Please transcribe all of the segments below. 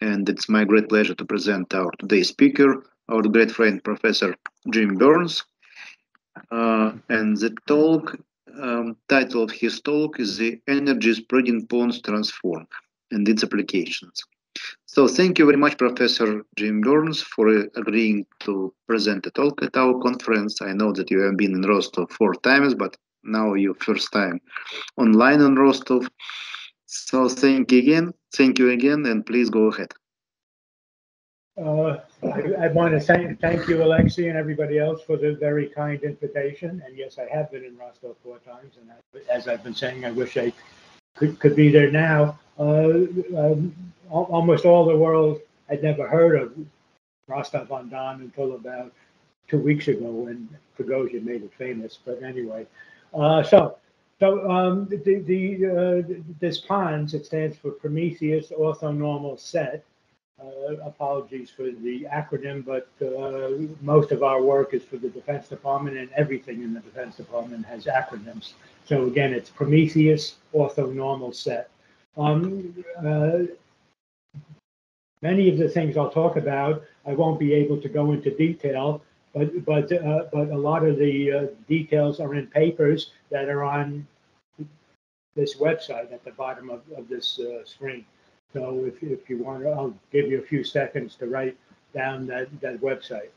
and it's my great pleasure to present our today's speaker, our great friend, Professor Jim Byrnes. Uh, and the talk, um, title of his talk is The Energy Spreading PONS Transform and its Applications. So thank you very much, Professor Jim Byrnes, for agreeing to present a talk at our conference. I know that you have been in Rostov four times, but now your first time online in Rostov. So thank you again, thank you again, and please go ahead. Uh, I, I, want to thank, thank you, Alexey, and everybody else for the very kind invitation. And yes, I have been in Rostov four times, and I, as I've been saying, I wish I could, could be there now. Uh, um, almost all the world had never heard of Rostov on Don until about two weeks ago when Prigozhin made it famous. But anyway, uh, so so um, the, the uh, this PONS it stands for Prometheus Orthonormal Set. Uh, apologies for the acronym, but uh, most of our work is for the Defense Department, and everything in the Defense Department has acronyms. So again, it's Prometheus Orthonormal Set. Um, uh, many of the things I'll talk about, I won't be able to go into detail, but but uh, but a lot of the uh, details are in papers that are on this website at the bottom of, of this uh, screen. So if, if you want, I'll give you a few seconds to write down that, that website.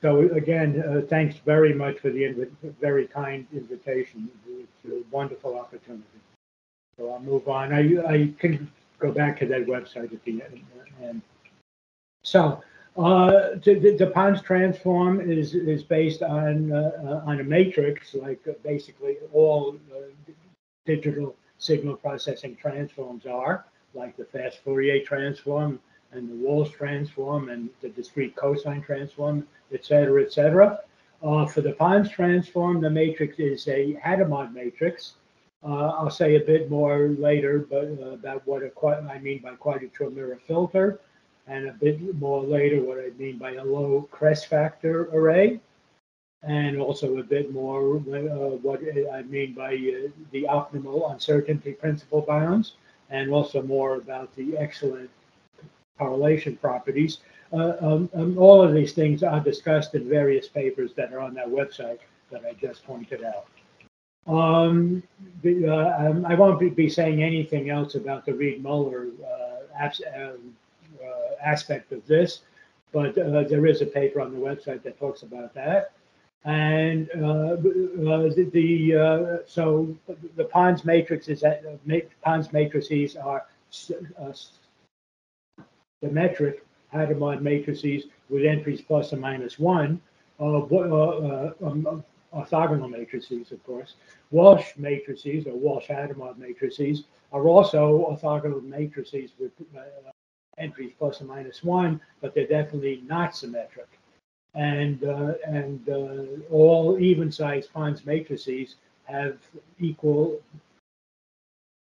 So again, uh, thanks very much for the very kind invitation. It's a wonderful opportunity. So I'll move on. I, I can go back to that website at the end. And so uh, PONS transform is is based on uh, on a matrix, like uh, basically all uh, digital signal processing transforms are, like the fast Fourier transform and the Walsh transform and the discrete cosine transform, et cetera, et cetera. Uh, for the PONS transform, the matrix is a Hadamard matrix. Uh, I'll say a bit more later, but about what a, I mean by quadrature mirror filter and a bit more later what I mean by a low crest factor array, and also a bit more uh, what I mean by uh, the optimal uncertainty principle bounds, and also more about the excellent correlation properties. Uh, um, um, all of these things are discussed in various papers that are on that website that I just pointed out. Um, the, uh, um, I won't be, saying anything else about the Reed-Muller uh, aspect of this, but uh, there is a paper on the website that talks about that. And uh, the, the so the PONS matrices, PONS matrices are symmetric Hadamard matrices with entries plus or minus one. Uh, uh, um, orthogonal matrices, of course. Walsh matrices or Walsh-Hadamard matrices are also orthogonal matrices with uh, entries plus or minus one, but they're definitely not symmetric. And, uh, and uh, all even-sized PONS matrices have equal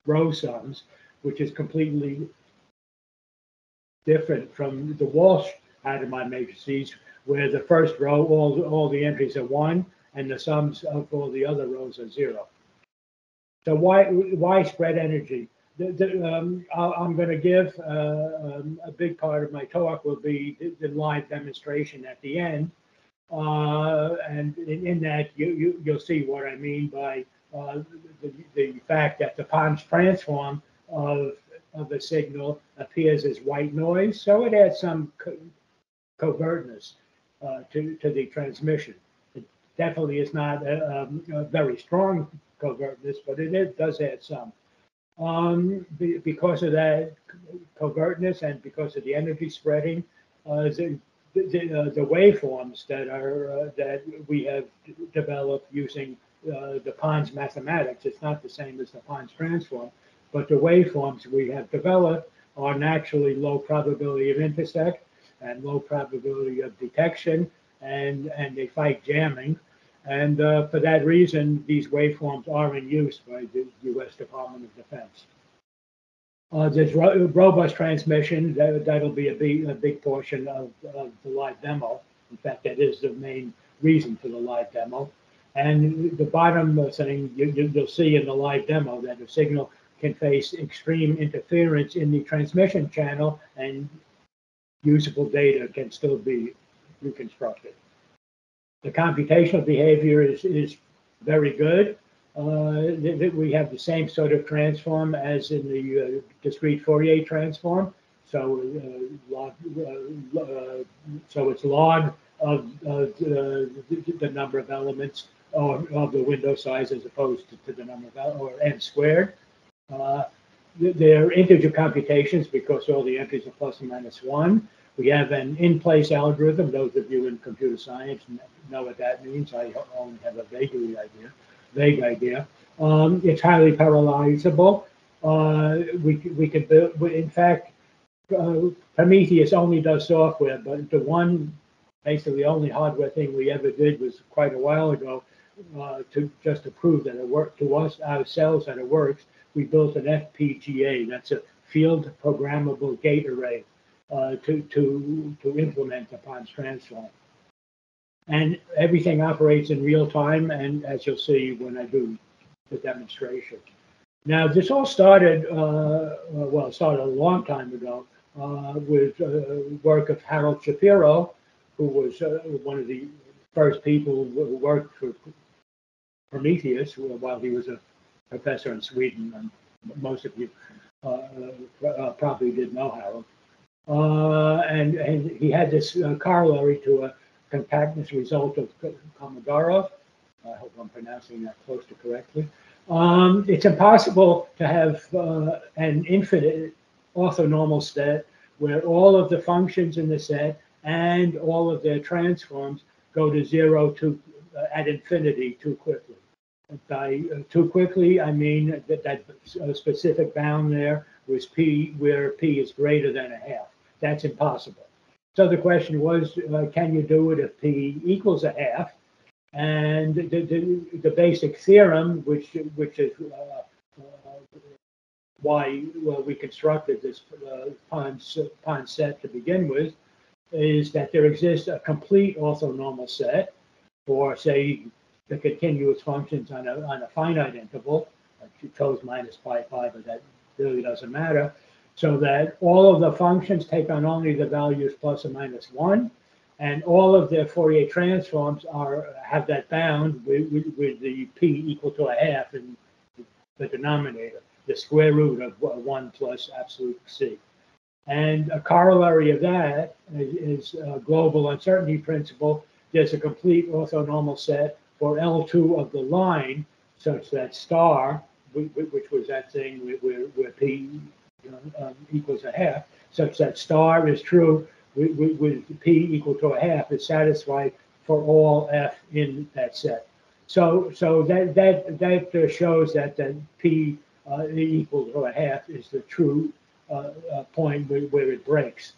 row sums, which is completely different from the Walsh Hadamard matrices, where the first row, all, all the entries are one, and the sums of all the other rows are zero. So why, why spread energy? The, the, um, i am going to give uh, um, a big part of my talk will be the, the live demonstration at the end. Uh, and in, in, that, you, you, you'll see what I mean by uh, the, the fact that the PONS transform of, of a signal appears as white noise. So it adds some co covertness uh, to, to the transmission. It definitely is not a, um, a very strong covertness, but it, it does add some um, be, because of that covertness and because of the energy spreading, uh, the, the, uh, the, waveforms that are uh, that we have developed using uh, the PONS mathematics. It's not the same as the PONS transform, but the waveforms we have developed are naturally low probability of intercept and low probability of detection, and and they fight jamming. And uh, for that reason, these waveforms are in use by the U.S. Department of Defense. Uh, there's ro robust transmission. That, that'll be a big, a big portion of, of, the live demo. In fact, that is the main reason for the live demo. And the bottom thing, you, will see in the live demo that the signal can face extreme interference in the transmission channel and usable data can still be reconstructed. The computational behavior is, is very good. Uh, we have the same sort of transform as in the uh, discrete Fourier transform. So, uh, log, uh, uh, so it's log of, of uh, the, number of elements or of the window size as opposed to, to the number of or n squared. They're integer computations because all the entries are plus or minus one. We have an in-place algorithm. Those of you in computer science know what that means. I only have a vaguely idea, vague idea. Um, it's highly parallelizable. Uh, we we could build. In fact, uh, Prometheus only does software, but the one basically only hardware thing we ever did was quite a while ago uh, to just to prove that it worked to us ourselves that it works. We built an FPGA. That's a field programmable gate array uh, to to to implement the Pons transform. And everything operates in real time, and as you'll see when I do the demonstration. Now, this all started, uh, uh, well, it started a long time ago uh, with uh, work of Harold Shapiro, who was one of the first people who worked for Prometheus while he was a professor in Sweden. And most of you probably did know Harold. Uh, and, and he had this uh, corollary to a compactness result of Kolmogorov. I hope I'm pronouncing that close to correctly. Um, it's impossible to have uh, an infinite orthonormal set where all of the functions in the set and all of their transforms go to zero to uh, at infinity too quickly. By uh, too quickly, I mean that that uh, specific bound there was p where p is greater than a half. That's impossible. So the question was, uh, can you do it if p equals a half? And the, the, the basic theorem, which which is uh, uh, why well, we constructed this uh, Pons, Pons set to begin with, is that there exists a complete orthonormal set for, say, the continuous functions on a, on a finite interval, you chose minus pi pi, but that really doesn't matter, so that all of the functions take on only the values plus or minus one, and all of their Fourier transforms are have that bound with, with, with the p equal to a half in the denominator, the square root of one plus absolute c. And a corollary of that is, is a global uncertainty principle. There's a complete orthonormal set for L2 of the line such that star, which was that thing where, where, P know, um, equals a half, such that star is true with, with, with P equal to a half is satisfied for all F in that set. So, so that, that, that uh, shows that, that P uh, equal to a half is the true uh, uh, point where, where it breaks.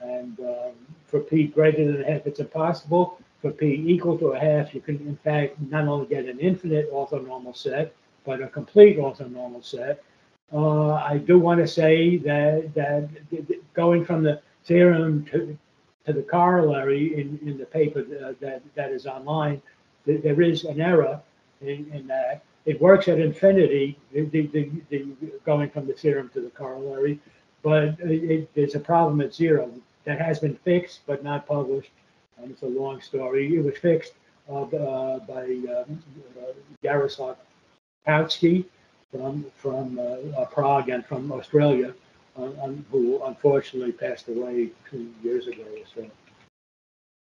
And um, for p greater than a half, it's impossible. For p equal to a half, you can in fact not only get an infinite orthonormal set, but a complete orthonormal set. Uh, I do want to say that that going from the theorem to to the corollary in, in the paper that, that, that is online, there is an error in, in that. It works at infinity, the, the, the, going from the theorem to the corollary, but it, there's a problem at zero that has been fixed but not published. And it's a long story. It was fixed uh, uh, by um, uh, Kautsky from from uh, uh, Prague and from Australia, um, who unfortunately passed away two years ago or so.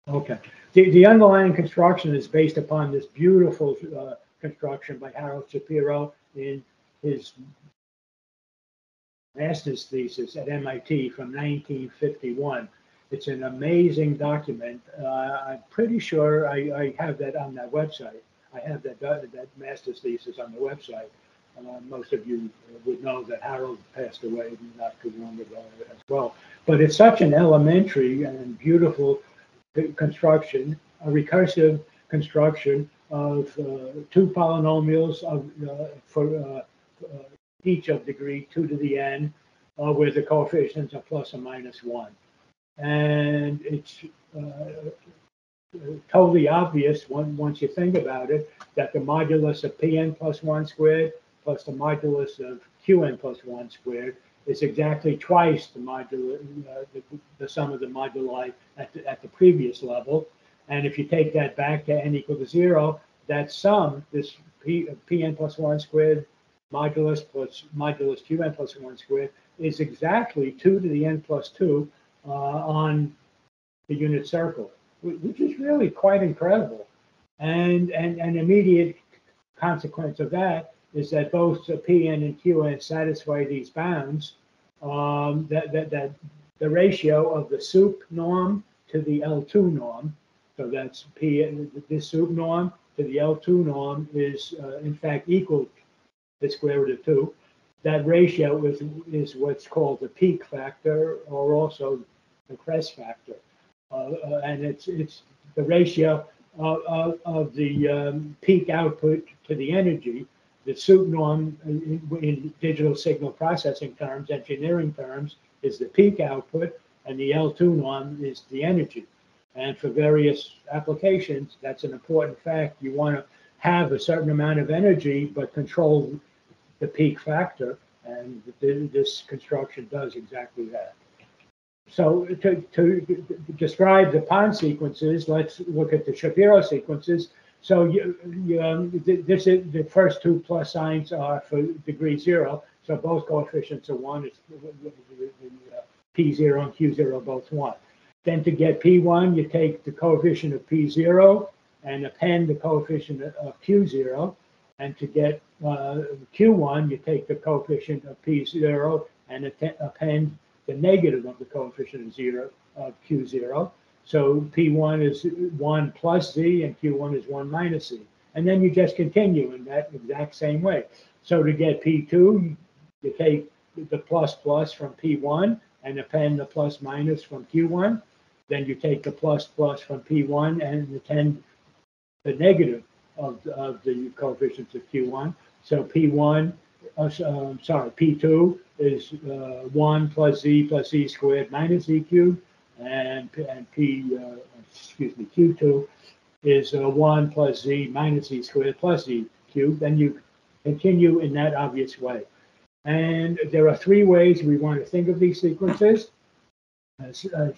Okay. The, the underlying construction is based upon this beautiful uh, construction by Harold Shapiro in his master's thesis at MIT from 1951. It's an amazing document. Uh, I'm pretty sure I, I have that on that website. I have that that master's thesis on the website. Uh, most of you would know that Harold passed away not too long ago as well. But it's such an elementary and beautiful construction, a recursive construction of uh, two polynomials of, uh, for uh, uh, each of degree two to the n, uh, where the coefficients are plus or minus one. And it's totally obvious when, once you think about it that the modulus of pn plus one squared plus the modulus of qn plus 1 squared is exactly twice the modulus, uh, the, the sum of the moduli at the, at the previous level. And if you take that back to n equal to zero, that sum, this p, pn plus 1 squared modulus plus modulus qn plus 1 squared, is exactly 2 to the n plus 2 uh, on the unit circle, which is really quite incredible. And, and an immediate consequence of that is that both Pn and Qn satisfy these bounds, um, that, that, that the ratio of the sup norm to the L2 norm, so that's P, this sup norm to the L2 norm is uh, in fact equal to the square root of 2. That ratio is, is what's called the peak factor or also the crest factor. Uh, uh, and it's, it's the ratio of, of, of the um, peak output to the energy the sup norm in, in, digital signal processing terms, engineering terms, is the peak output, and the L2 norm is the energy. And for various applications, that's an important fact. You want to have a certain amount of energy, but control the peak factor. And this construction does exactly that. So to, to describe the Pons sequences, let's look at the Shapiro sequences. So you, you, um, this is the first two plus signs are for degree zero. So both coefficients are one. It's uh, P0 and Q0 both one. Then to get P1, you take the coefficient of P0 and append the coefficient of Q0. And to get uh, Q1, you take the coefficient of P0 and append the negative of the coefficient of zero of Q0. So P1 is 1 plus Z and Q1 is 1 minus Z. And then you just continue in that exact same way. So to get P2, you take the plus plus from P1 and append the plus minus from Q1. Then you take the plus plus from P1 and append the negative of, of the coefficients of Q1. So P1, uh, um, sorry, P2 is uh, 1 plus Z plus Z squared minus Z cubed and, and P, uh, excuse me, Q2 is uh, 1 plus Z minus Z squared plus Z cubed. Then you continue in that obvious way. And there are three ways we want to think of these sequences. Uh,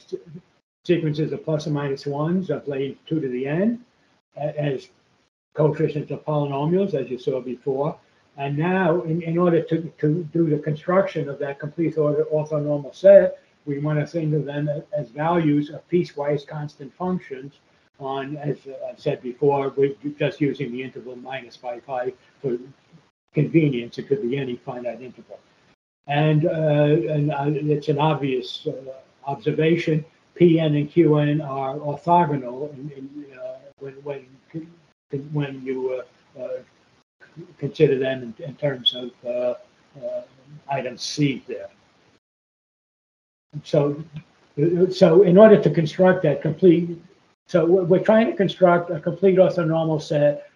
sequences of plus or minus ones of lane 2 to the n as coefficients of polynomials, as you saw before. And now, in, in order to, to do the construction of that complete order orthonormal set, we want to think of them as values of piecewise constant functions on, as I said before, we're just using the interval minus pi pi for convenience. It could be any finite interval. And, uh, and uh, it's an obvious uh, observation. Pn and Qn are orthogonal in, in, uh, when, when, when you uh, uh, consider them in, in terms of item C there. So, so in order to construct that complete, so we're trying to construct a complete orthonormal set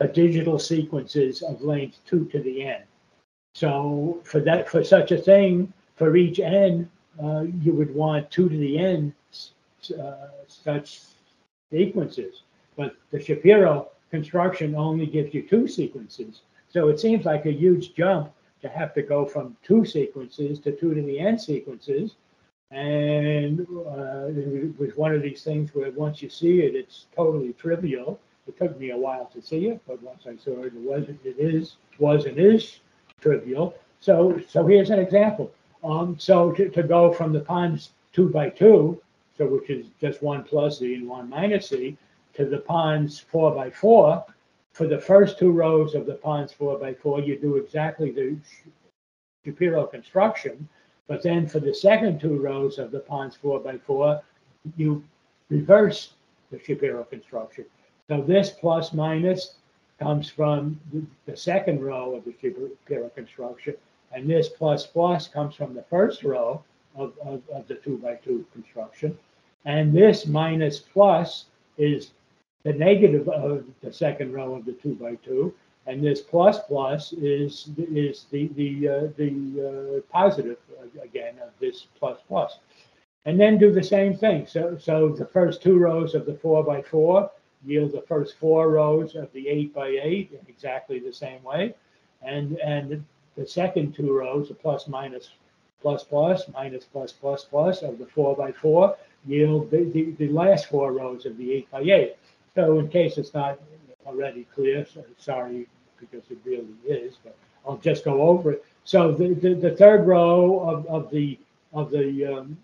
of digital sequences of length two to the n. So for that, for such a thing, for each n, uh, you would want two to the n uh, such sequences. But the Shapiro construction only gives you two sequences. So it seems like a huge jump to have to go from two sequences to two to the n sequences. And uh, it was one of these things where once you see it, it's totally trivial. It took me a while to see it, but once I saw it, it was it is was and is trivial. So so here's an example. Um, so to, to go from the times two by two, so which is just one plus z and one minus z, to the Pons four by four, for the first two rows of the Pons four by four, you do exactly the Shapiro construction. But then for the second two rows of the Pons four by four, you reverse the Shapiro construction. So this plus minus comes from the, the second row of the Shapiro construction, and this plus plus comes from the first row of, of, of the two by two construction. And this minus plus is the negative of the second row of the two by two. And this plus plus is is the the uh, the uh, positive again of this plus plus, and then do the same thing. So so the first two rows of the four by four yield the first four rows of the eight by eight in exactly the same way, and and the second two rows, the plus minus plus plus minus plus plus plus of the four by four yield the, the, the last four rows of the eight by eight. So in case it's not already clear, so sorry, because it really is, but I'll just go over it. So the, the, the third row of, of the, of the, um,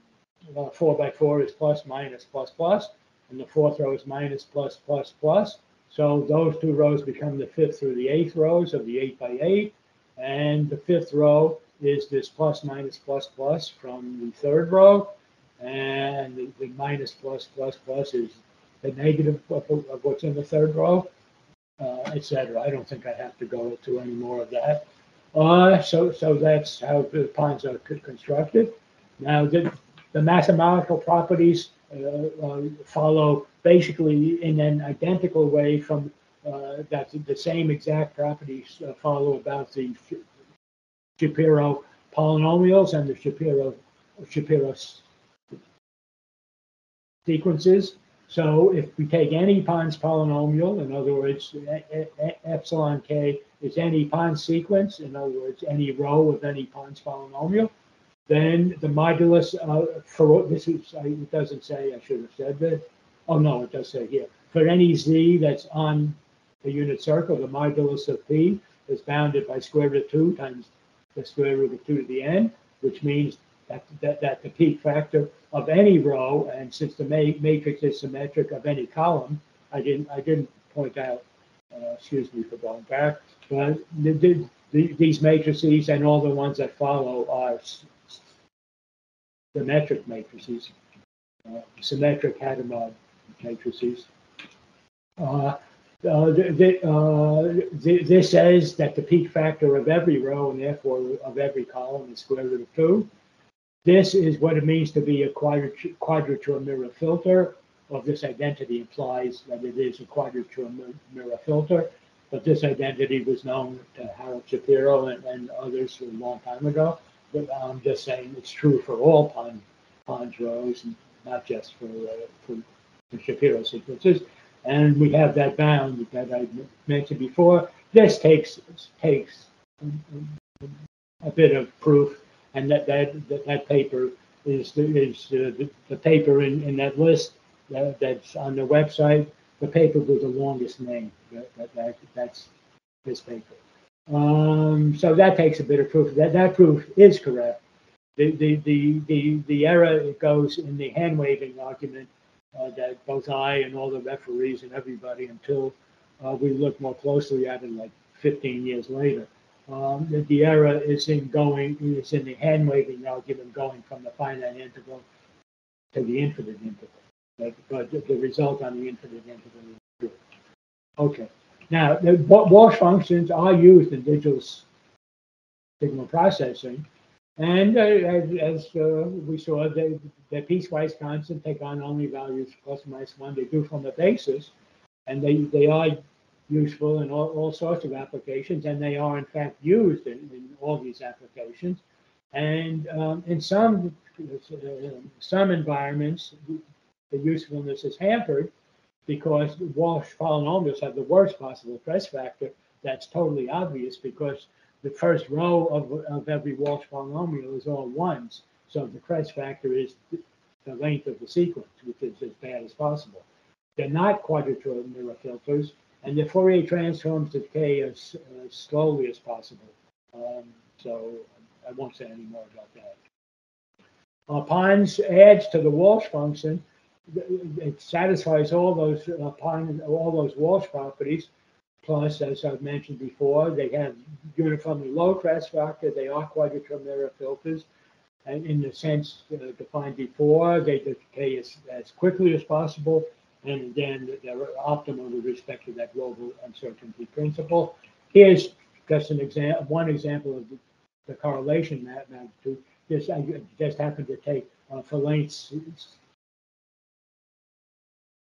uh, four by four is plus minus plus plus, and the fourth row is minus plus plus plus. So those two rows become the fifth through the eighth rows of the eight by eight. And the fifth row is this plus minus plus plus from the third row. And the, the minus plus plus plus is the negative of, of what's in the third row, uh, et cetera. I don't think I have to go into any more of that. Uh, so, so that's how the Pons are co- constructed. Now, the, the mathematical properties uh, uh, follow basically in an identical way from uh, that the same exact properties uh, follow about the Sh- Shapiro polynomials and the Shapiro Shapiro sequences. So if we take any Pons polynomial, in other words, epsilon k is any Pons sequence, in other words, any row of any Pons polynomial, then the modulus uh, for this is it doesn't say I should have said that. Oh no, it does say here for any z that's on the unit circle, the modulus of p is bounded by square root of two times the square root of two to the n, which means that that, that the peak factor of any row, and since the ma- matrix is symmetric of any column, I didn't I didn't point out. Uh, excuse me for going back, but the, the, the, these matrices and all the ones that follow are symmetric matrices, uh, symmetric Hadamard matrices. Uh, uh, the, the, uh, th- this says that the peak factor of every row and therefore of every column is square root of two. This is what it means to be a quadrature, mirror filter. Well, this identity implies that it is a quadrature mirror filter, but this identity was known to Harold Shapiro and, and others a long time ago. But I'm just saying it's true for all Pons, rows, and not just for, uh, for the Shapiro sequences. And we have that bound that I mentioned before. This takes, takes a bit of proof, and that, that, that, that paper is, the- is uh, the, the paper in, in that list that, that's on the website. The paper with the longest name, that, that, that, that's this paper. Um, so that takes a bit of proof. That, that proof is correct. The, the, the, the, the error goes in the hand waving argument uh, that both I and all the referees and everybody until uh, we look more closely at it like 15 years later. Um, that the error is in going, is in the hand waving argument going from the finite integral to the infinite integral. But, the- result on the infinite integral is true. Okay. Now, the wa- Walsh functions are used in digital signal processing. And uh, as, as uh, we saw, they, they're piecewise constant, take on only values plus or minus one. They do from the basis, and they, they are useful in all, all sorts of applications, and they are in fact used in, in all these applications. And um, in some uh, some environments, the usefulness is hampered because Walsh polynomials have the worst possible crest factor. That's totally obvious because the first row of, of every Walsh polynomial is all ones. So the crest factor is the length of the sequence, which is as bad as possible. They're not quadrature mirror filters, and the Fourier transforms decay as, as slowly as possible. Um, so I won't say any more about that. Uh, Pons adds to the Walsh function. It satisfies all those uh, Pons, all those Walsh properties. Plus, as I've mentioned before, they have uniformly low crest factor. They are quadrature mirror filters. And in the sense uh, defined before, they decay as, as quickly as possible. And again, they're optimal with respect to that global uncertainty principle. Here's just an example, one example of the, the correlation map magnitude. This I just happened to take uh, for lengths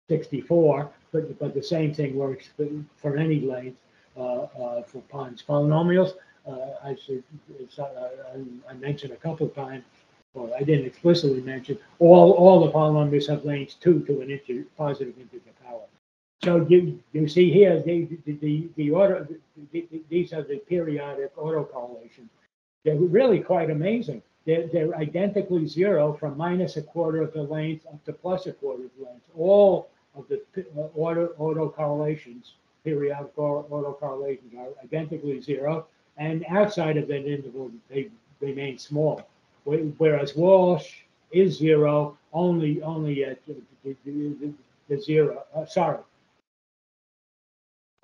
64, but, but the same thing works for, for any length uh, uh, for Pons polynomials. Uh, I should, uh, I mentioned a couple of times, or I didn't explicitly mention, all, all the polynomials have lengths two to an integer, positive integer power. So you, you see here, the, the, the, the, the, these are the periodic autocorrelations. they're really quite amazing. They're, they're identically zero from minus a quarter of the length up to plus a quarter of the length. All of the uh, auto, autocorrelations, periodic autocorrelations are identically zero. And outside of that interval, they remain small. Whe- Whereas Walsh is zero only, only at the, the, the, zero, uh, sorry.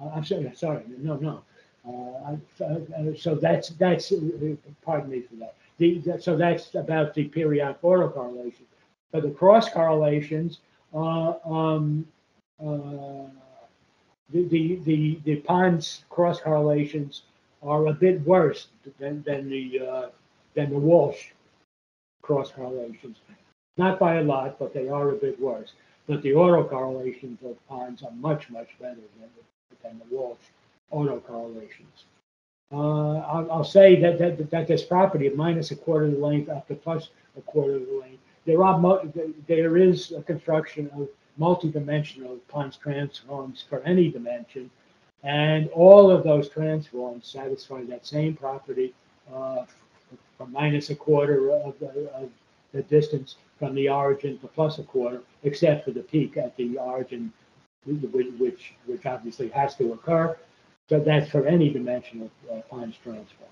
Uh, I'm sorry, sorry, no, no. Uh, uh, So that's, that's, uh, pardon me for that. The, so that's about the periodic autocorrelation. But the cross correlations, uh, um, uh, the, the, the, the Pons cross correlations are a bit worse than, than the, uh, than the Walsh cross correlations. Not by a lot, but they are a bit worse. But the autocorrelations of Pons are much, much better than, the- than the Walsh autocorrelations. Uh, I'll, I'll say that, that, that this property of minus a quarter of the length up to plus a quarter of the length, there are, there is a construction of multidimensional Pons transforms for any dimension. And all of those transforms satisfy that same property, uh, from minus a quarter of the, of the distance from the origin to plus a quarter, except for the peak at the origin, which, which, obviously has to occur. So that's for any dimensional uh, Pons transform.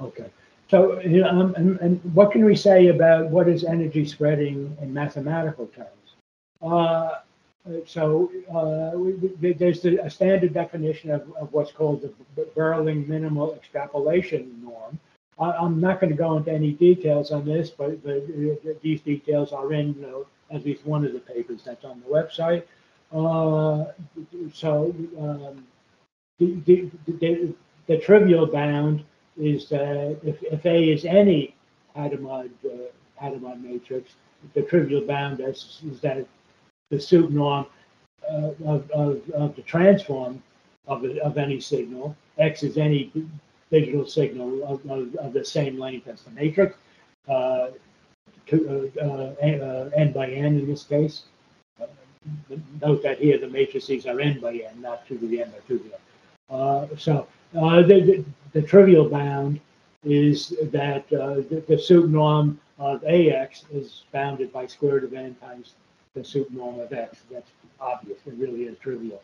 Okay. So, um, and, and what can we say about what is energy spreading in mathematical terms? Uh, so, uh, we, there's the, a standard definition of, of what's called the B- Beurling minimal extrapolation norm. I, I'm not going to go into any details on this, but, but uh, these details are in, you know, at least one of the papers that's on the website. Uh, so, um, the, the, the, the trivial bound is that if, if A is any Hadamard, uh, Hadamard matrix, the trivial bound is, is that the norm uh, of, of, of the transform of, of any signal, X is any digital signal of, of, of the same length as the matrix, uh, to, uh, uh, n, by n in this case. Note that here the matrices are n by n, not two to the n or two to the n. So uh, the, the, the trivial bound is that uh, the, the sup norm of ax is bounded by square root of n times the norm of x. That's obvious. It really is trivial.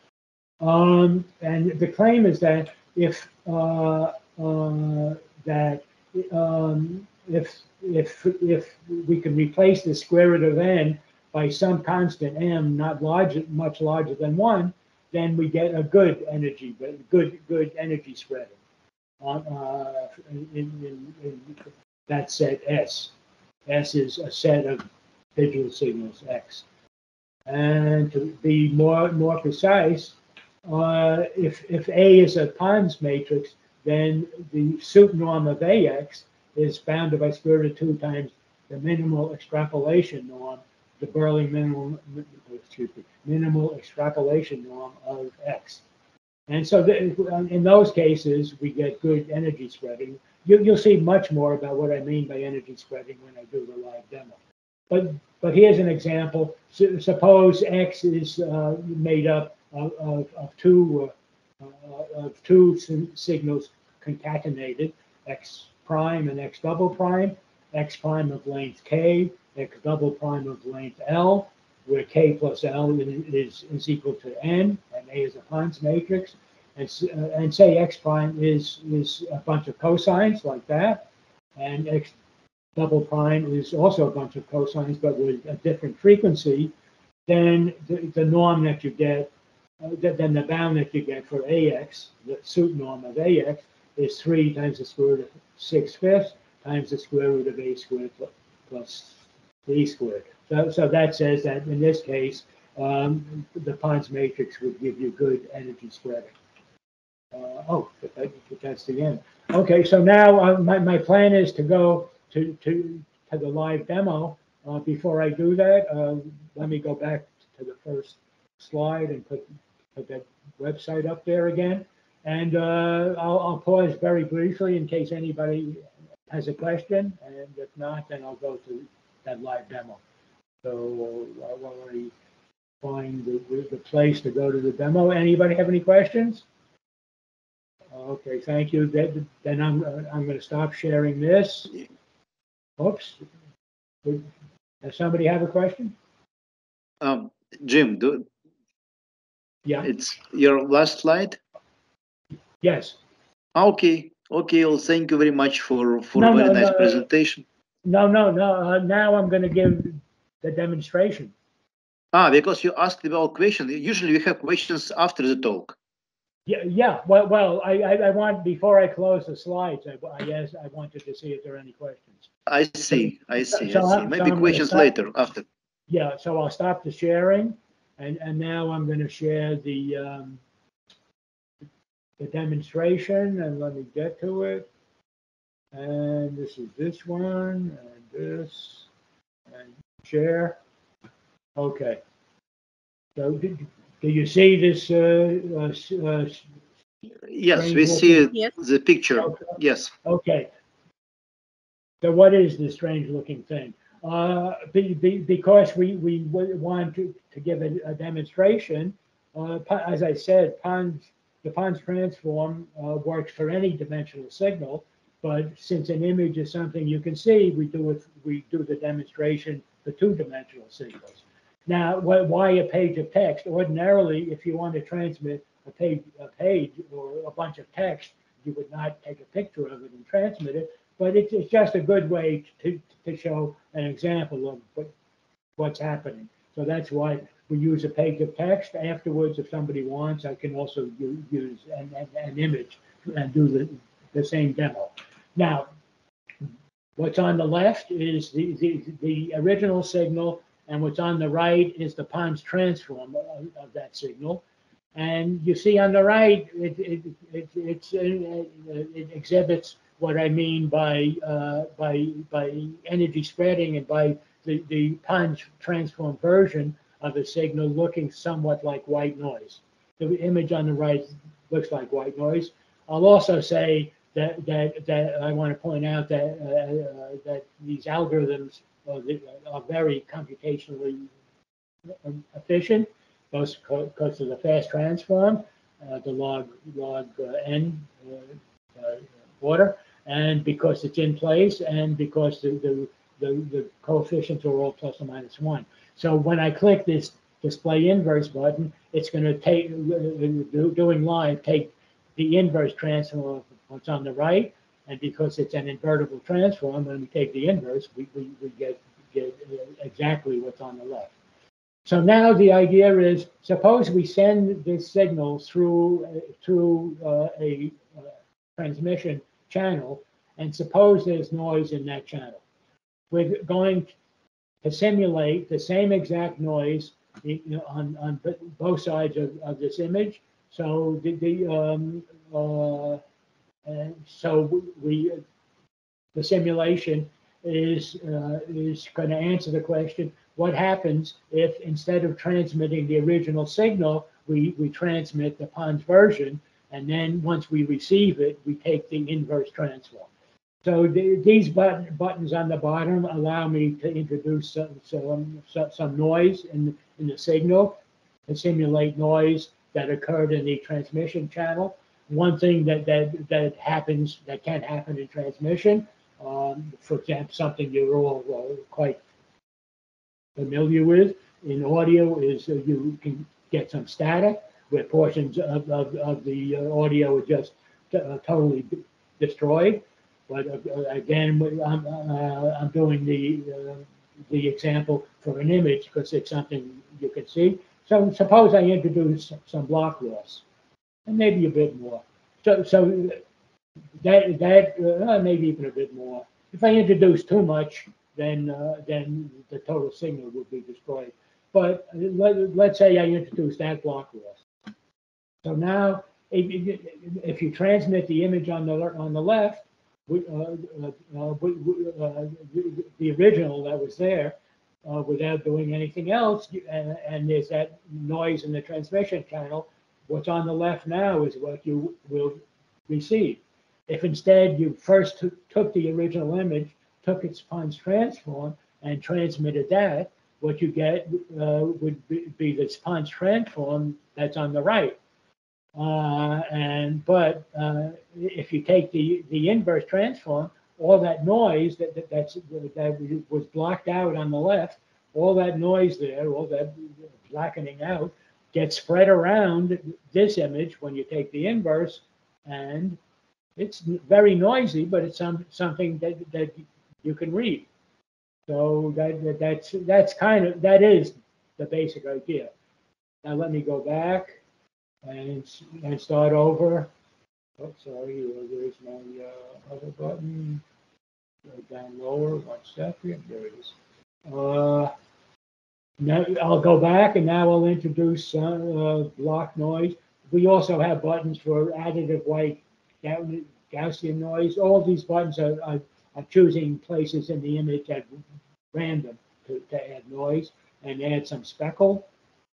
Um, and the claim is that if uh, uh, that um, if if if we can replace the square root of n by some constant m not large much larger than one, then we get a good energy, good good energy spreading on uh, in, in, in that set S. S is a set of digital signals X. And to be more more precise, uh, if if A is a Pons matrix, then the sup norm of AX is bounded by square root of two times the minimal extrapolation norm, the Beurling minimal excuse me, minimal extrapolation norm of X. And so the, in those cases, we get good energy spreading. You, you'll see much more about what I mean by energy spreading when I do the live demo. But but here's an example. Suppose X is uh, made up of, of, of two uh, uh, of two signals concatenated, X prime and X double prime, X prime of length K, X double prime of length L, where K plus L is, is equal to N, and A is a Pons matrix. And, uh, and say X prime is, is a bunch of cosines like that, and X double prime is also a bunch of cosines, but with a different frequency, then the, the norm that you get, uh, th- then the bound that you get for AX, the sup norm of AX, is three times the square root of six fifths times the square root of A squared plus B squared. So, so that says that in this case, um, the Pons matrix would give you good energy spreading. Uh, oh, that, that's the end. Okay, so now uh, my, my plan is to go to, to, to the live demo. Uh, before I do that, uh, let me go back to the first slide and put, put that website up there again. And uh, I'll, I'll pause very briefly in case anybody has a question. And if not, then I'll go to that live demo. So uh, while I find the, the- place to go to the demo, anybody have any questions? Okay, thank you. Then, I'm, uh, I'm gonna stop sharing this. Oops. Does somebody have a question? Um, Jim, do, Yeah, it's your last slide? yes. Okay, okay, well, thank you very much for, for No, very no, nice no. presentation. No, no, no, uh, now I'm gonna give the demonstration. Ah, because you asked about questions. Usually we have questions after the talk. Yeah, yeah, well, well, I, I, I want, before I close the slides, I, I guess I wanted to see if there are any questions. I see, I see, I So see. I'm- so Maybe I'm questions stop- later, after. Yeah, so I'll stop the sharing, and, and now I'm gonna share the, um, the demonstration, and let me get to it. And this is this one, and this, and share. Okay. So, do, do you see this, uh, uh, uh, Yes, Strange we see Yes. the picture. Okay. Yes, Okay. So what is this strange looking thing? Uh, be, be, because we, we want to, to give a, a demonstration, uh, as I said, Pons, the Pons transform, uh, works for any dimensional signal. But since an image is something you can see, we do it, we do the demonstration for two dimensional signals. Now, why, a page of text? Ordinarily, if you want to transmit a page, a page or a bunch of text, you would not take a picture of it and transmit it, but it's, it's just a good way to, to show an example of what, what's happening. So that's why we use a page of text. Afterwards, if somebody wants, I can also use an, an, an image and do the, the same demo. Now, what's on the left is the, the, the original signal, and what's on the right is the Pons transform of, of that signal. And you see on the right, it, it, it, it's, uh, it exhibits what I mean by, uh, by, by energy spreading and by the, the Pons transform version of the signal looking somewhat like white noise. The image on the right looks like white noise. I'll also say that, that, that I want to point out that, uh, uh, that these algorithms are, very computationally efficient because, because of the fast transform, uh, the log, log uh, n uh, uh, order, and because it's in place, and because the, the, the, the coefficients are all plus or minus one. So when I click this display inverse button, it's going to take, do- doing live, take the inverse transform of what's on the right, and because it's an invertible transform, when we take the inverse, we, we, we get, get exactly what's on the left. So now the idea is, suppose we send this signal through, uh, through uh, a uh, transmission channel, and suppose there's noise in that channel. We're going to simulate the same exact noise you know, on, on both sides of, of this image. So the, the um, uh, and so we, the simulation is, uh, is going to answer the question, what happens if instead of transmitting the original signal, we, we transmit the Pons version, and then once we receive it, we take the inverse transform. So the, these button, buttons on the bottom allow me to introduce some, some, some- noise in, in the signal to simulate noise that occurred in the transmission channel. One thing that, that, that happens, that can happen in transmission, um, for example, something you're all uh, quite familiar with in audio is uh, you can get some static where portions of, of, of the uh, audio are just uh, totally destroyed. But uh, again, I'm, I'm doing the, the example for an image because it's something you can see. So suppose I introduce some block loss and maybe a bit more. So, so that, that, uh, maybe even a bit more. If I introduce too much, then, uh, then the total signal would be destroyed. But let, let's say I introduce that block loss. So now, if, you- if you transmit the image on the, on the left, we, uh, uh, uh, we, we, uh, the- the original that was there, without doing anything else, and, and there's that noise in the transmission channel, what's on the left now is what you will receive. If instead you first took, took the original image, took its Pons transform and transmitted that, what you get uh, would be, be this Pons transform that's on the right. Uh, and but uh, if you take the, the inverse transform, all that noise that, that that's that was blocked out on the left, all that noise there, all that blackening out, gets spread around this image when you take the inverse, and it's very noisy, but it's some, something that, that you can read. So that, that's that's kind of that is the basic idea. Now let me go back and and start over. Oh, sorry, there's my uh, other button. Go down lower, one second. There it is. Uh, now I'll go back and now I'll introduce uh, block noise. We also have buttons for additive white Gaussian noise. All these buttons are, are, are choosing places in the image at random to, to add noise and add some speckle.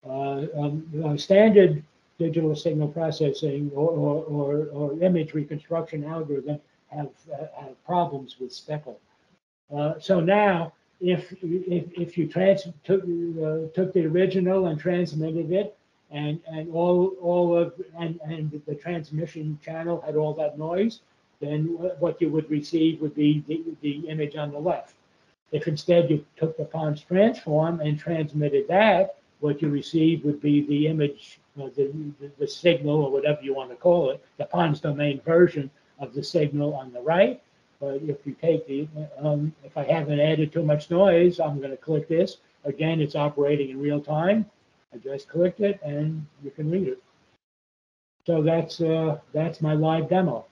Uh, um, uh, standard digital signal processing or, or, or, or image reconstruction algorithm have, uh, have problems with speckle. Uh, so now, if, if, if you trans took, uh, took the original and transmitted it, and, and all, all of, and, and the transmission channel had all that noise, then what you would receive would be the, the image on the left. If instead you took the Pons transform and transmitted that, what you receive would be the image, uh, the, the, the, signal, or whatever you want to call it, the Pons domain version of the signal on the right. But if you take the, um, if I haven't added too much noise, I'm going to click this. Again, it's operating in real time. I just clicked it and you can read it. So that's uh, that's my live demo.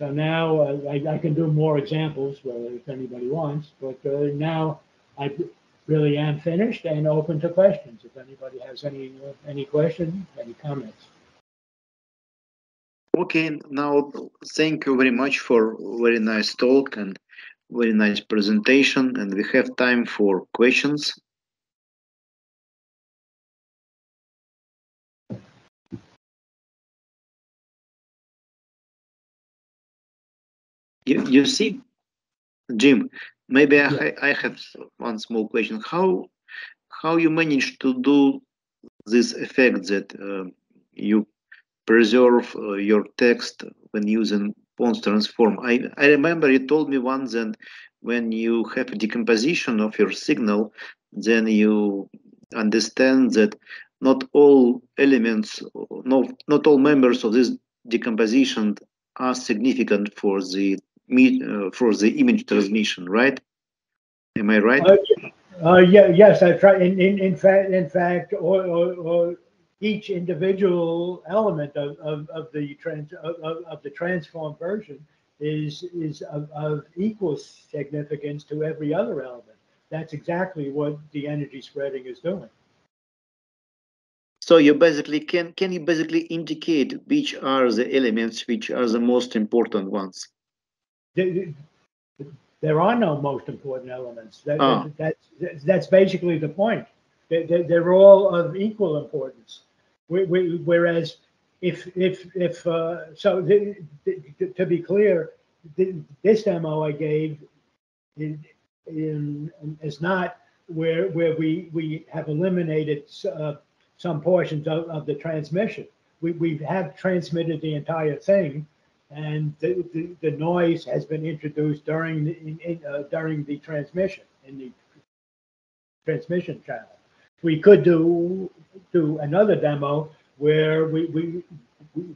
So now uh, I, I, can do more examples uh, if anybody wants, but uh, now I really am finished and open to questions. If anybody has any uh, any questions, any comments. Okay, now thank you very much for very nice talk and very nice presentation, and we have time for questions. You, you see, Jim, maybe yeah. I, I have one small question. How how you manage to do this effect that uh, you preserve uh, your text when using Pons transform? I, I remember you told me once that when you have a decomposition of your signal, then you understand that not all elements, no, not all members of this decomposition are significant for the uh, for the image transmission, right? Am I right? Uh, uh, yeah, yes, that's right. In, in, in fact, in fact, or each individual element of, of, of the trans of, of, the transform version is is of, of equal significance to every other element. That's exactly what the energy spreading is doing. So you basically can can you basically indicate which are the elements which are the most important ones? there are no most important elements. That, oh. that, that's, that's basically the point. They, they're all of equal importance. Whereas if if if uh, so the, the, to be clear, this demo I gave in, in, is not where where we we have eliminated uh, some portions of, of the transmission. We we have transmitted the entire thing, and the, the, the, noise has been introduced during the, in, uh, during the transmission in the transmission channel. We could do do another demo where we we,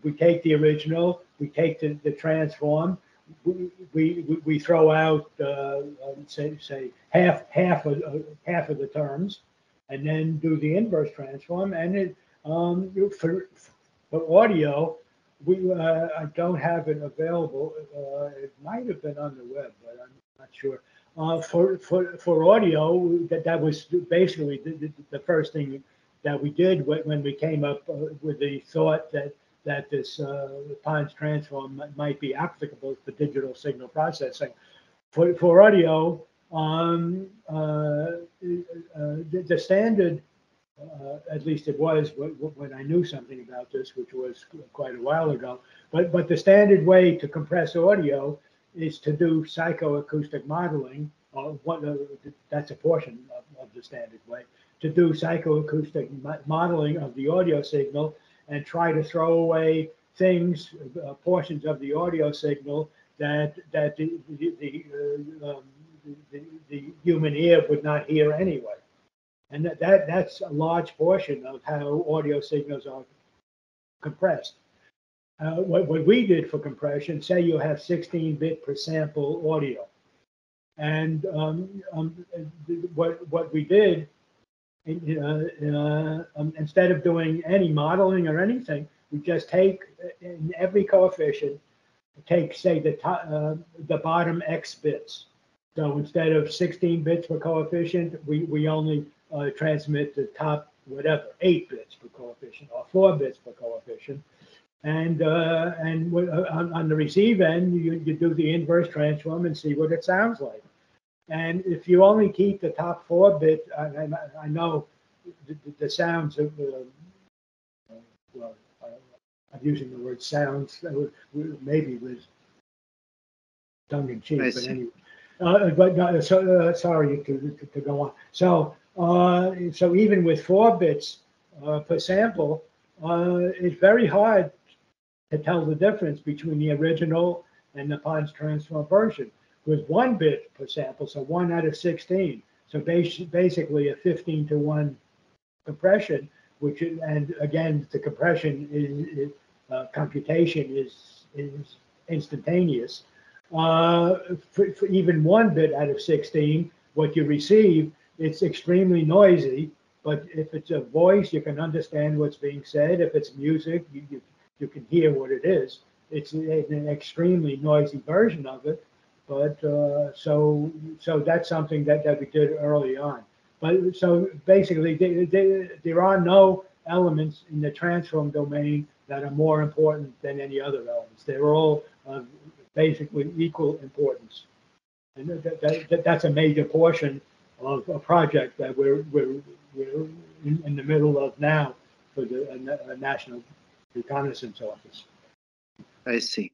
we take the original, we take the, the transform, we, we, we throw out uh, um, say say half half of uh, half of the terms, and then do the inverse transform. And it um, for for audio, we, uh, I don't have it available. Uh, it might have been on the web, but I'm not sure. Uh, for, for, for audio, that, that was basically the, the, the first thing that we did when we came up uh, with the thought that that this uh, Pons transform might be applicable to digital signal processing. For, for audio, um, uh, uh the, the, standard uh, at least it was when I knew something about this, which was quite a while ago. But but the standard way to compress audio is to do psychoacoustic modeling. Uh, one, uh, that's a portion of, of, the standard way to do psychoacoustic modeling of the audio signal and try to throw away things, uh, portions of the audio signal that that the the, the, uh, um, the, the human ear would not hear anyway. And that, that that's a large portion of how audio signals are compressed. Uh, what, what we did for compression, say you have 16 bit per sample audio. And um, um, what, what we did, um, instead of doing any modeling or anything, we just take in every coefficient, take say the top, uh, the bottom x bits. So instead of 16 bits per coefficient, we, we only uh, transmit the top whatever eight bits per coefficient or four bits per coefficient. And uh, and uh, on, on, the receive end, you, you do the inverse transform and see what it sounds like. And if you only keep the top four bit, I, know the, the, sounds of uh, well, I'm using the word sounds maybe with tongue in cheek, but anyway. Uh, but uh, so uh, sorry to, to, to, go on. So uh, so even with four bits uh, per sample, it's very hard to tell the difference between the original and the Pons transform version with one bit per sample, so one out of 16. So basically a 15 to 1 compression, which, and again, the compression is, uh, computation is, is instantaneous. Uh, for, for even one bit out of 16, what you receive, it's extremely noisy. But if it's a voice, you can understand what's being said. If it's music, you, you you can hear what it is. It's an extremely noisy version of it, but uh, so so that's something that, that we did early on. But so basically, they, they, there are no elements in the transform domain that are more important than any other elements. They're all uh, basically equal importance, and that, that, that's a major portion of a project that we're we're, we're in, in the middle of now for the uh, national reconnaissance office. I see.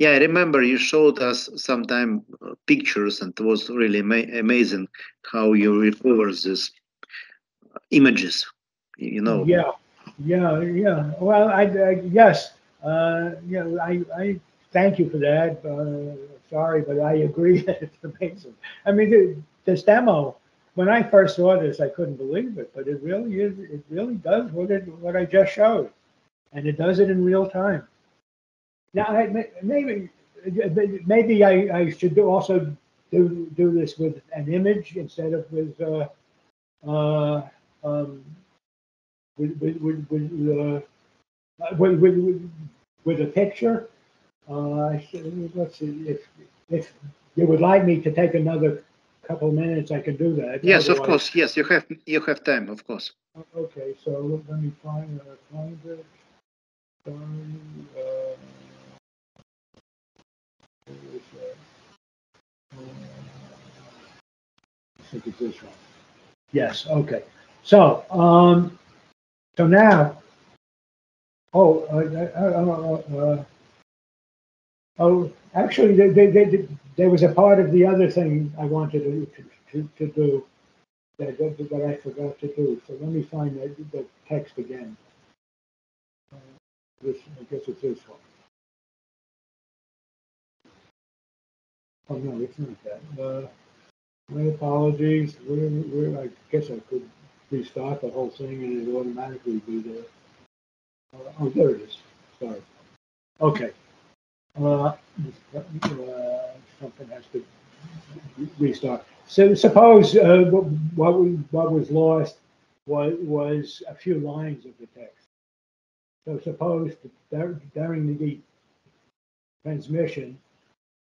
Yeah, I remember you showed us sometime uh, pictures, and it was really ama amazing how you recover these uh, images. You know. Yeah, yeah, yeah. Well, I, I yes, uh, know, I, I thank you for that. Uh, sorry, but I agree that it's amazing. I mean, this demo. When I first saw this, I couldn't believe it, but it really is. It really does what it what I just showed and it does it in real time. Now, maybe maybe I, I should do also do do this with an image instead of with uh, uh, um, with with with with, uh, with, with, with, a picture. Uh, let's see if if you would like me to take another couple minutes, I can do that. Yes, Otherwise, of course. Yes, you have you have time, of course. Okay, so let me find uh, find it. Uh, Yes, okay. So, um, so now, oh, uh, uh, uh, oh, actually, they, they, they, there was a part of the other thing I wanted to, to, to do that, that, that I forgot to do. So let me find the, the text again. This, I guess it's this one. Oh, no, it's not that. Uh, my apologies. Where, where, I guess I could restart the whole thing and it automatically be there. Uh, oh, there it is. Sorry. Okay. Uh, uh, something has to restart. So suppose uh, what, what was lost was, was a few lines of the text. So suppose during the transmission,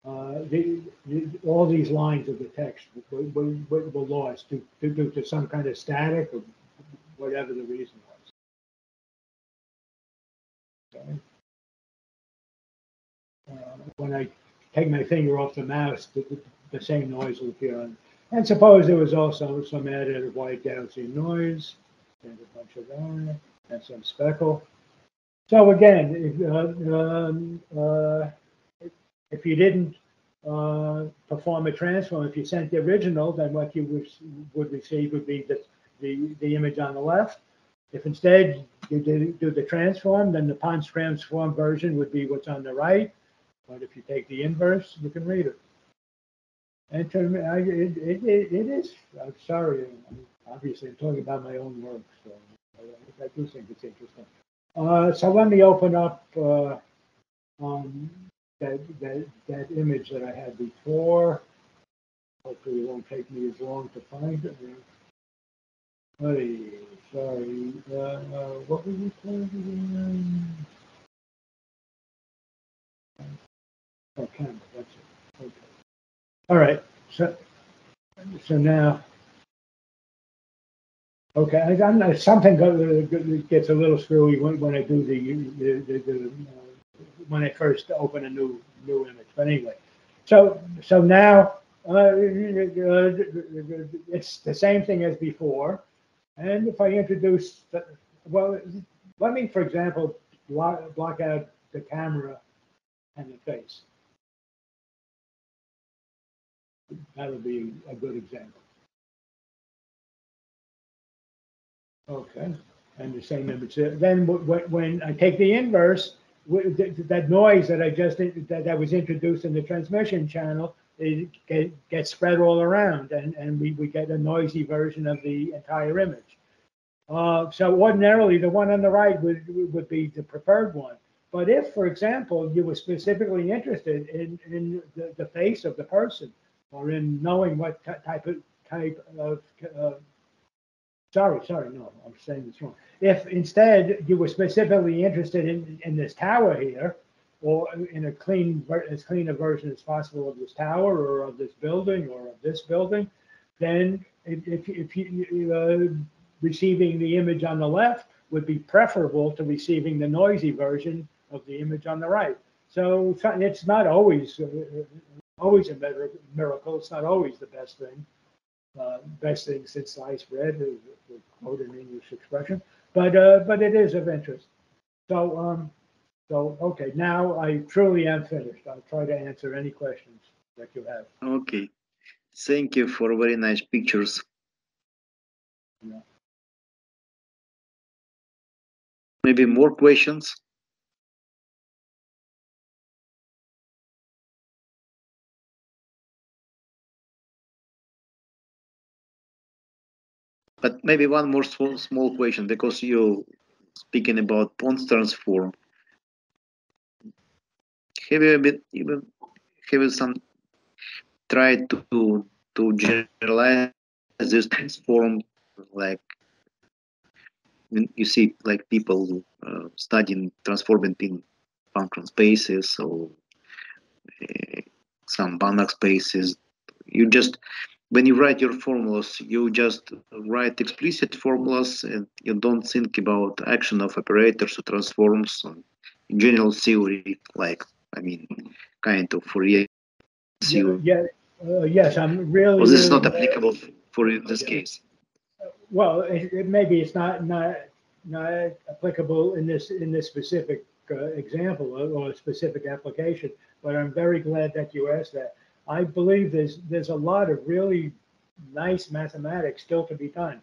uh, the, the, all these lines of the text were, were, were lost due, due, to some kind of static or whatever the reason was. Uh, when I take my finger off the mouse, the, the same noise will appear. On, and suppose there was also some added white Gaussian noise, and a bunch of that, and some speckle. So again, uh, um, uh, if you didn't uh, perform a transform, if you sent the original, then what you would, would receive would be the, the, the image on the left. If instead you do, do the transform, then the Pons transform version would be what's on the right. But if you take the inverse, you can read it. And to me, I, it, it, it it is, I'm sorry, obviously I'm talking about my own work, so I, I do think it's interesting. Uh, so let me open up, uh, um, that, that, that image that I had before. Hopefully it won't take me as long to find it. Hey, sorry, uh, uh, what it called again? Oh, camera, that's it, okay. All right, so, so now. Okay, I, I'm, something gets a little screwy when, when I do the, the, the, the, uh, when I first open a new, new image, but anyway. So, so now, uh, it's the same thing as before. And if I introduce, the- well, let me, for example, block, block out the camera and the face. That would be a good example. Okay, and the same image. Then wh- wh- when I take the inverse, that noise that I just, that, that was introduced in the transmission channel, it get, gets spread all around and, and we, we get a noisy version of the entire image. Uh, so ordinarily, the one on the right would, would be the preferred one. But if, for example, you were specifically interested in, in the, the face of the person or in knowing what ty- type of, type of, uh, sorry, sorry, no, I'm saying this wrong. If instead you were specifically interested in, in this tower here, or in a clean, as clean a version as possible of this tower or of this building or of this building, then if, if, if you, uh, receiving the image on the left would be preferable to receiving the noisy version of the image on the right. So it's not always, uh, always a mir- miracle. It's not always the best thing. Uh, best thing since sliced bread, is to quote an English expression, but, uh, but it is of interest. So, um, so, okay, now I truly am finished. I'll try to answer any questions that you have. Okay. Thank you for very nice pictures. Yeah. Maybe more questions? But maybe one more small, small question because you speaking about Pons transform. Have you been even have you some tried to to generalize this transform like when you see like people uh, studying transforming in function spaces or uh, some Banach spaces you just when you write your formulas you just write explicit formulas and you don't think about action of operators or transforms on general theory like i mean kind of fourier theory Yeah, uh, yes, I'm really. or this is not applicable for this case Well, it, it maybe it's not, not, not applicable in this, in this specific uh, example or, or specific application, but I'm very glad that you asked that. I believe there's, there's a lot of really nice mathematics still to be done.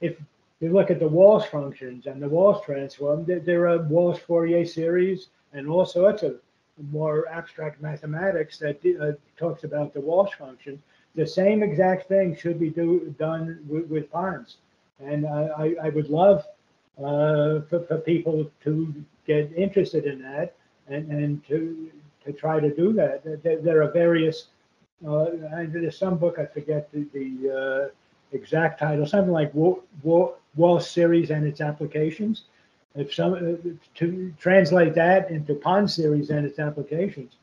If you look at the Walsh functions and the Walsh transform, there, there are Walsh Fourier series and all sorts of more abstract mathematics that uh, talks about the Walsh function. The same exact thing should be do, done with, with. And I, I, I would love uh, for, for people to get interested in that and, and to, to try to do that. There, there are various, uh, there's some book, I forget the, the uh, exact title, something like Wa- Wa- Walsh series and its applications. If some, uh, to translate that into Pons series and its applications,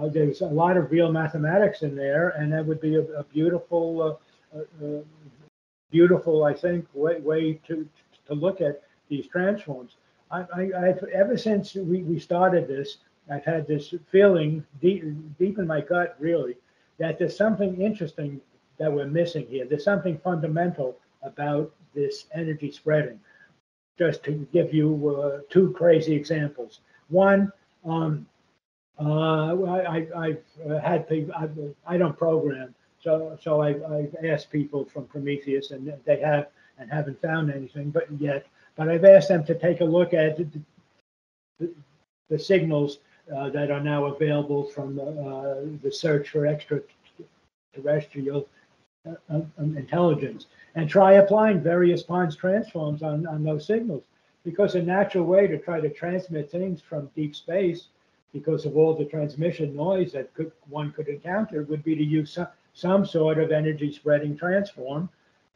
uh, there's a lot of real mathematics in there, and that would be a, a beautiful, uh, uh, uh, beautiful, I think, way, way to to look at these transforms. I, I've ever since we, we started this, I've had this feeling deep, deep in my gut, really, that there's something interesting that we're missing here. There's something fundamental about this energy spreading. Just to give you uh, two crazy examples. One, um, uh, I, I, I've uh, had people, I, I don't program, so, so I've, I've asked people from Prometheus and they have and haven't found anything, but yet, but I've asked them to take a look at the, the, the signals uh, that are now available from the, uh, the search for extraterrestrial uh, um, um, intelligence and try applying various Pons transforms on, on those signals. Because a natural way to try to transmit things from deep space, because of all the transmission noise that could, one could encounter, would be to use some, some sort of energy spreading transform.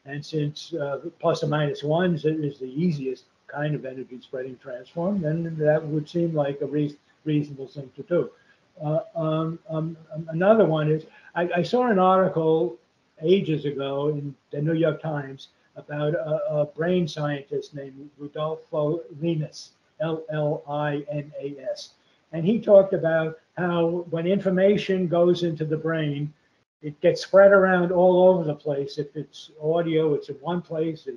And since uh, plus or minus ones is the easiest kind of energy spreading transform, then that would seem like a reason reasonable thing to do. Uh, um, um, another one is I, I, saw an article ages ago in the New York Times about a, a brain scientist named Rodolfo Llinás, L L I N A S. And he talked about how when information goes into the brain, it gets spread around all over the place. If it's audio, it's in one place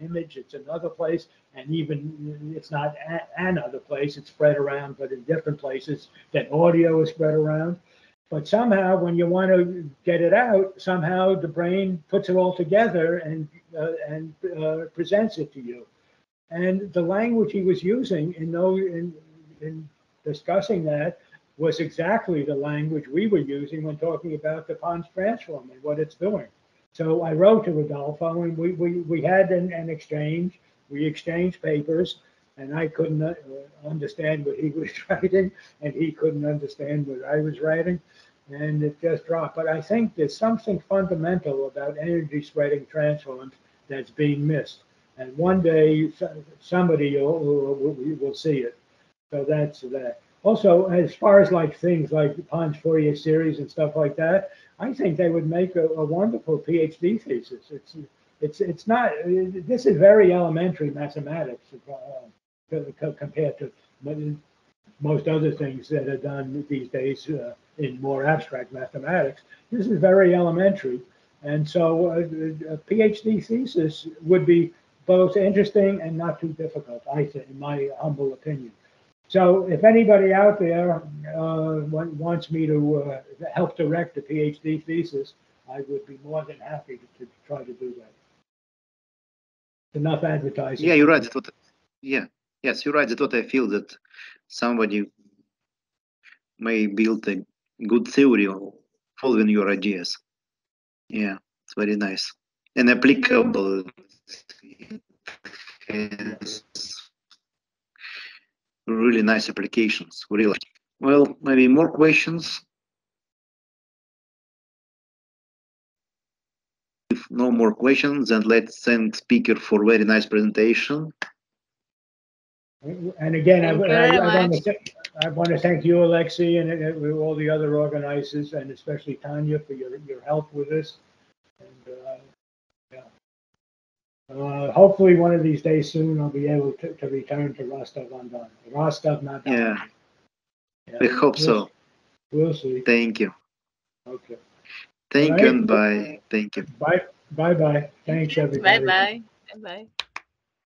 image, it's another place, and even it's not another place, it's spread around, but in different places, that audio is spread around. But somehow, when you want to get it out, somehow the brain puts it all together and uh, and uh, presents it to you. And the language he was using in, no, in in discussing that was exactly the language we were using when talking about the Pons transform and what it's doing. So I wrote to Rodolfo and we, we, we had an, an exchange. We exchanged papers and I couldn't uh, understand what he was writing and he couldn't understand what I was writing. And it just dropped. But I think there's something fundamental about energy spreading transforms that's being missed. And one day somebody will, will, will see it. So that's that. Also, as far as like things like Pons Fourier series and stuff like that, I think they would make a, a wonderful PhD thesis. It's it's it's not. This is very elementary mathematics uh, compared to most other things that are done these days uh, in more abstract mathematics. This is very elementary, and so uh, a PhD thesis would be both interesting and not too difficult. I think, in my humble opinion. So if anybody out there uh, wants me to uh, help direct a PhD thesis, I would be more than happy to, to try to do that. Enough advertising. Yeah, you're right. what, yeah, yes, you're right. That's what I feel that somebody may build a good theory following your ideas. Yeah, it's very nice and applicable. Yes really nice applications, really. Well, maybe more questions. If no more questions, then let's thank speaker for very nice presentation. And again, I, I, I, want to I want to thank you, Alexey, and, and all the other organizers, and especially Tanya for your, your help with this. And, uh, uh, hopefully, one of these days soon, I'll be able to, to return to Rostov on Don. Rostov, not Don. Yeah. yeah. We hope we'll, so. We'll see. Thank you. Okay. Thank right. you and bye. Thank you. Bye. Bye bye. Thanks, everybody. Bye bye. Bye bye.